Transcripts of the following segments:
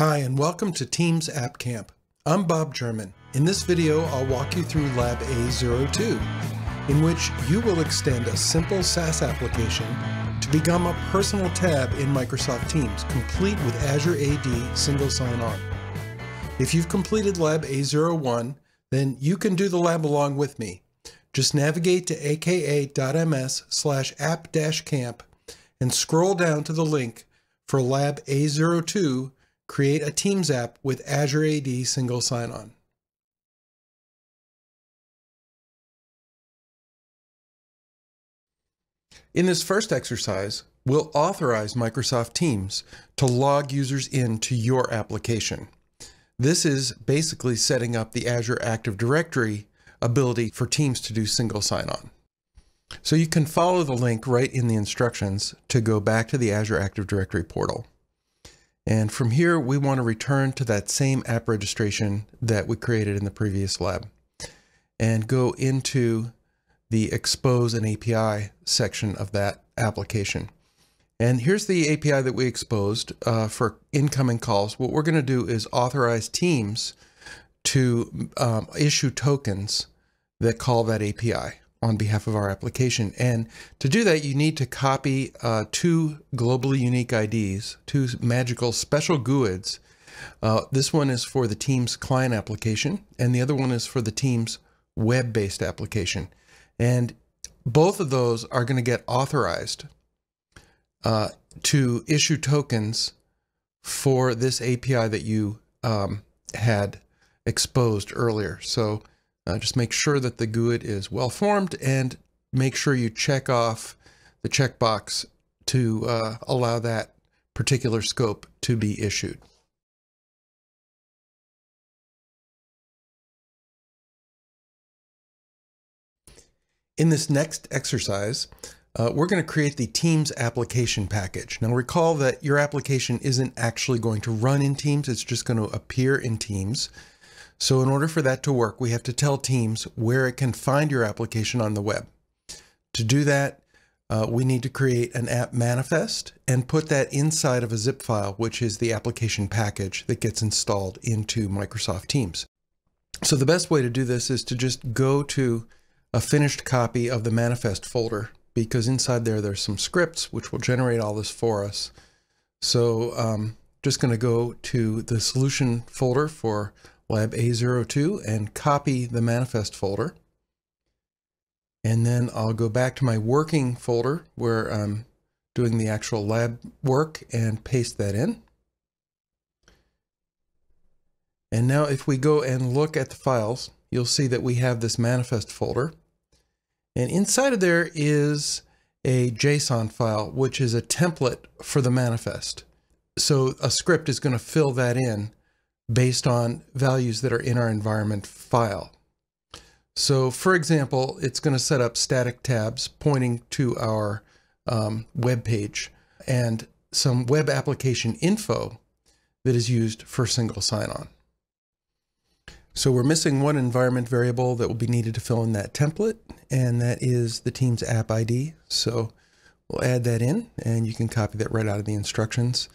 Hi, and welcome to Teams App Camp. I'm Bob German. In this video, I'll walk you through Lab A02, in which you will extend a simple SaaS application to become a personal tab in Microsoft Teams, complete with Azure AD single sign-on. If you've completed Lab A01, then you can do the lab along with me. Just navigate to aka.ms slash app-camp and scroll down to the link for Lab A02 create a Teams app with Azure AD single sign-on. In this first exercise, we'll authorize Microsoft Teams to log users into your application. This is basically setting up the Azure Active Directory ability for Teams to do single sign-on. So you can follow the link right in the instructions to go back to the Azure Active Directory portal. And from here, we want to return to that same app registration that we created in the previous lab and go into the expose an API section of that application. And here's the API that we exposed uh, for incoming calls. What we're going to do is authorize teams to um, issue tokens that call that API on behalf of our application. And to do that, you need to copy uh, two globally unique IDs, two magical special GUIDs. Uh, this one is for the Teams client application, and the other one is for the Teams web-based application. And both of those are going to get authorized uh, to issue tokens for this API that you um, had exposed earlier. So uh, just make sure that the GUID is well formed and make sure you check off the checkbox to uh, allow that particular scope to be issued. In this next exercise, uh, we're going to create the Teams application package. Now recall that your application isn't actually going to run in Teams, it's just going to appear in Teams. So in order for that to work, we have to tell Teams where it can find your application on the web. To do that, uh, we need to create an app manifest and put that inside of a zip file, which is the application package that gets installed into Microsoft Teams. So the best way to do this is to just go to a finished copy of the manifest folder because inside there there's some scripts which will generate all this for us. So um, just going to go to the solution folder for lab A02 and copy the manifest folder. And then I'll go back to my working folder where I'm doing the actual lab work and paste that in. And now if we go and look at the files, you'll see that we have this manifest folder. And inside of there is a JSON file, which is a template for the manifest. So a script is going to fill that in based on values that are in our environment file. So for example, it's going to set up static tabs pointing to our um, web page and some web application info that is used for single sign-on. So we're missing one environment variable that will be needed to fill in that template, and that is the Teams app ID. So we'll add that in, and you can copy that right out of the instructions.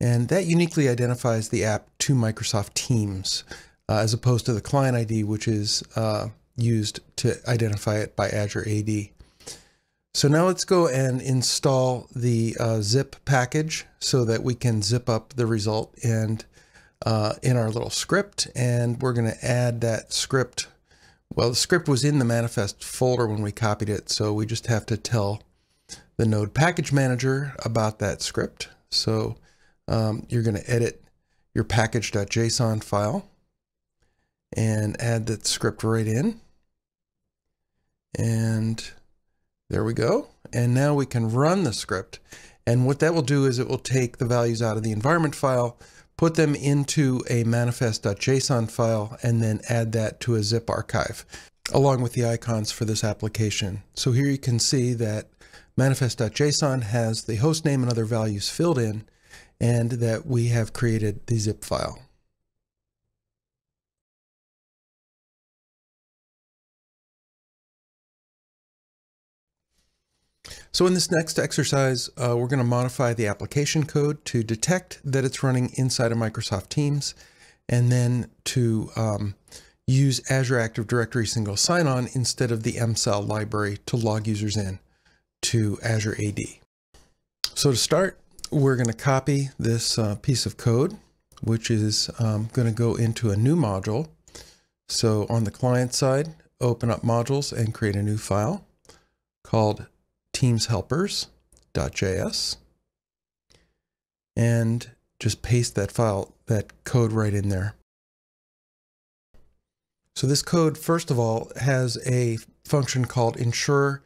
And that uniquely identifies the app to Microsoft Teams, uh, as opposed to the client ID, which is uh, used to identify it by Azure AD. So now let's go and install the uh, zip package so that we can zip up the result and uh, in our little script. And we're going to add that script. Well, the script was in the manifest folder when we copied it, so we just have to tell the node package manager about that script. So um, you're going to edit your package.json file and add that script right in. And there we go. And now we can run the script. And what that will do is it will take the values out of the environment file, put them into a manifest.json file, and then add that to a zip archive along with the icons for this application. So here you can see that manifest.json has the host name and other values filled in, and that we have created the zip file. So in this next exercise, uh, we're going to modify the application code to detect that it's running inside of Microsoft Teams, and then to um, use Azure Active Directory single sign-on instead of the MSAL library to log users in to Azure AD. So to start, we're going to copy this uh, piece of code, which is um, going to go into a new module. So on the client side, open up modules and create a new file called teamshelpers.js and just paste that file, that code right in there. So this code, first of all, has a function called ensure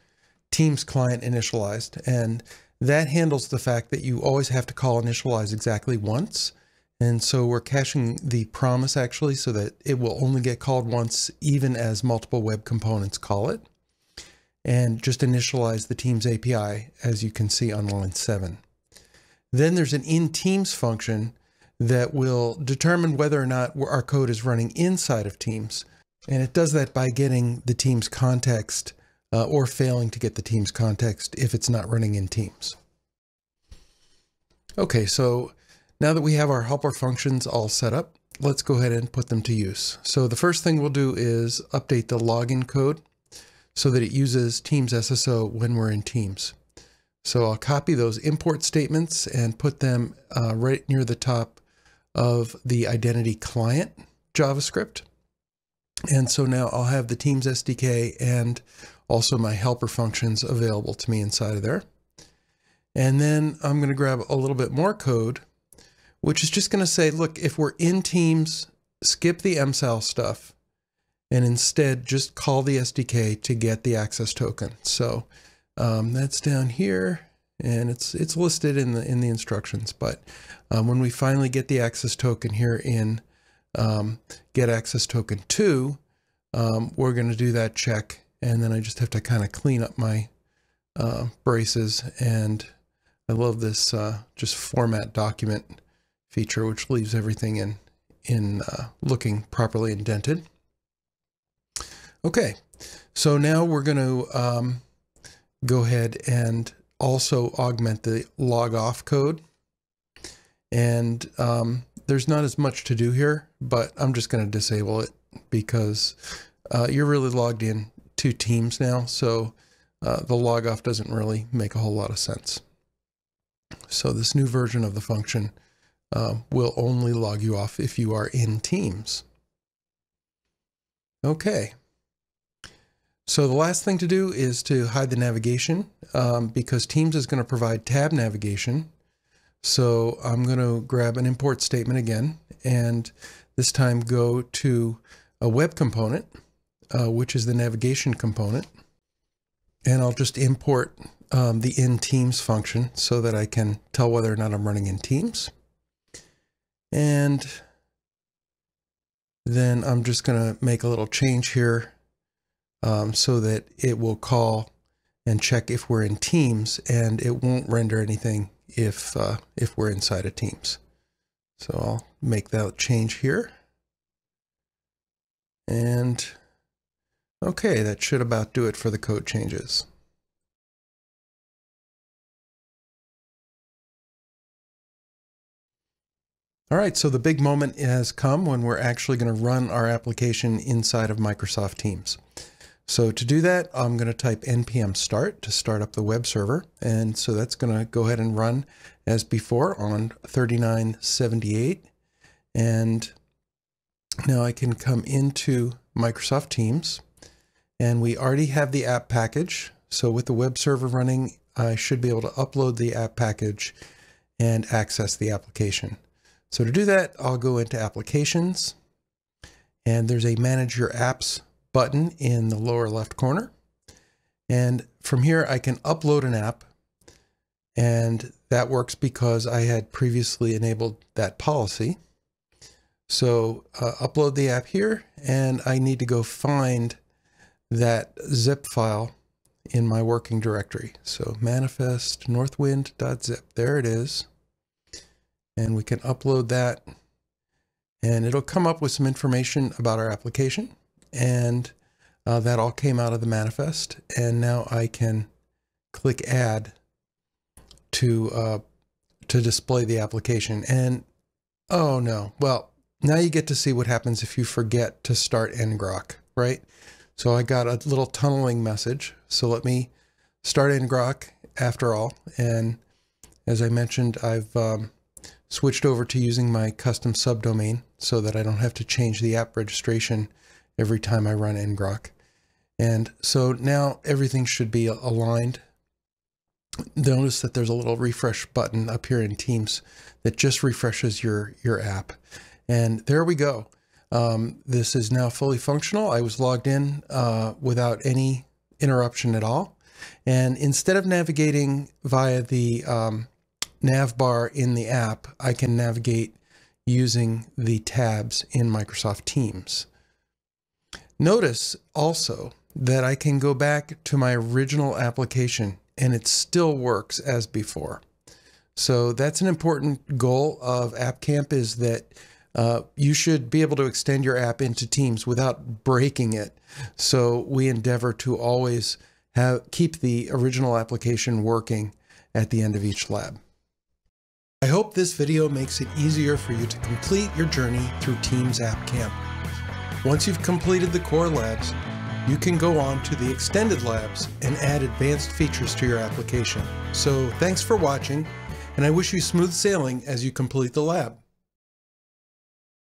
Teams client initialized. And that handles the fact that you always have to call initialize exactly once. And so we're caching the promise actually so that it will only get called once, even as multiple web components call it. And just initialize the Teams API, as you can see on line 7. Then there's an in Teams function that will determine whether or not our code is running inside of Teams. And it does that by getting the Teams context uh, or failing to get the Teams context if it's not running in Teams. Okay, so now that we have our helper functions all set up, let's go ahead and put them to use. So the first thing we'll do is update the login code so that it uses Teams SSO when we're in Teams. So I'll copy those import statements and put them uh, right near the top of the identity client JavaScript. And so now I'll have the Teams SDK and also my helper functions available to me inside of there. And then I'm going to grab a little bit more code, which is just going to say, look, if we're in Teams, skip the MSAL stuff and instead just call the SDK to get the access token. So um, that's down here and it's it's listed in the in the instructions. But um, when we finally get the access token here in um, get access token two, um, we're going to do that check and then I just have to kind of clean up my uh, braces and I love this uh, just format document feature which leaves everything in in uh, looking properly indented. Okay, so now we're going to um, go ahead and also augment the log off code. And um, there's not as much to do here, but I'm just going to disable it because uh, you're really logged in to teams now, so uh, the log off doesn't really make a whole lot of sense. So this new version of the function uh, will only log you off if you are in Teams. Okay. So the last thing to do is to hide the navigation um, because Teams is going to provide tab navigation. So I'm going to grab an import statement again and this time go to a web component uh, which is the navigation component. And I'll just import um, the in Teams function so that I can tell whether or not I'm running in Teams. And then I'm just going to make a little change here um, so that it will call and check if we're in Teams and it won't render anything if, uh, if we're inside of Teams. So I'll make that change here. And Okay, that should about do it for the code changes. All right, so the big moment has come when we're actually going to run our application inside of Microsoft Teams. So to do that, I'm going to type npm start to start up the web server. And so that's going to go ahead and run as before on 3978. And now I can come into Microsoft Teams and we already have the app package. So with the web server running, I should be able to upload the app package and access the application. So to do that, I'll go into applications and there's a manage your apps button in the lower left corner. And from here, I can upload an app and that works because I had previously enabled that policy. So uh, upload the app here and I need to go find that zip file in my working directory. So manifest northwind.zip, there it is. And we can upload that and it'll come up with some information about our application. And uh, that all came out of the manifest. And now I can click Add to uh, to display the application. And oh no, well, now you get to see what happens if you forget to start ngrok, right? So I got a little tunneling message. So let me start ngrok after all. And as I mentioned, I've um, switched over to using my custom subdomain so that I don't have to change the app registration every time I run ngrok. And so now everything should be aligned. Notice that there's a little refresh button up here in Teams that just refreshes your, your app. And there we go. Um, this is now fully functional. I was logged in uh, without any interruption at all. And instead of navigating via the um, nav bar in the app, I can navigate using the tabs in Microsoft Teams. Notice also that I can go back to my original application and it still works as before. So that's an important goal of AppCamp is that uh, you should be able to extend your app into Teams without breaking it. So we endeavor to always have keep the original application working at the end of each lab. I hope this video makes it easier for you to complete your journey through Teams App Camp. Once you've completed the core labs, you can go on to the extended labs and add advanced features to your application. So thanks for watching, and I wish you smooth sailing as you complete the lab.